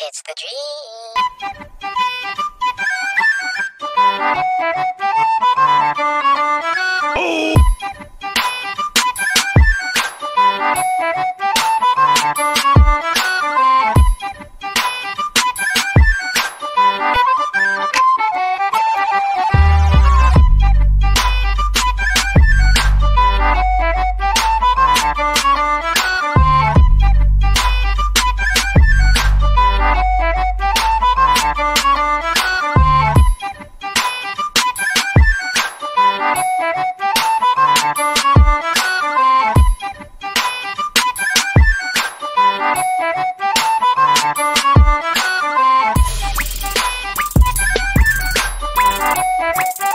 It's the dream. Bye.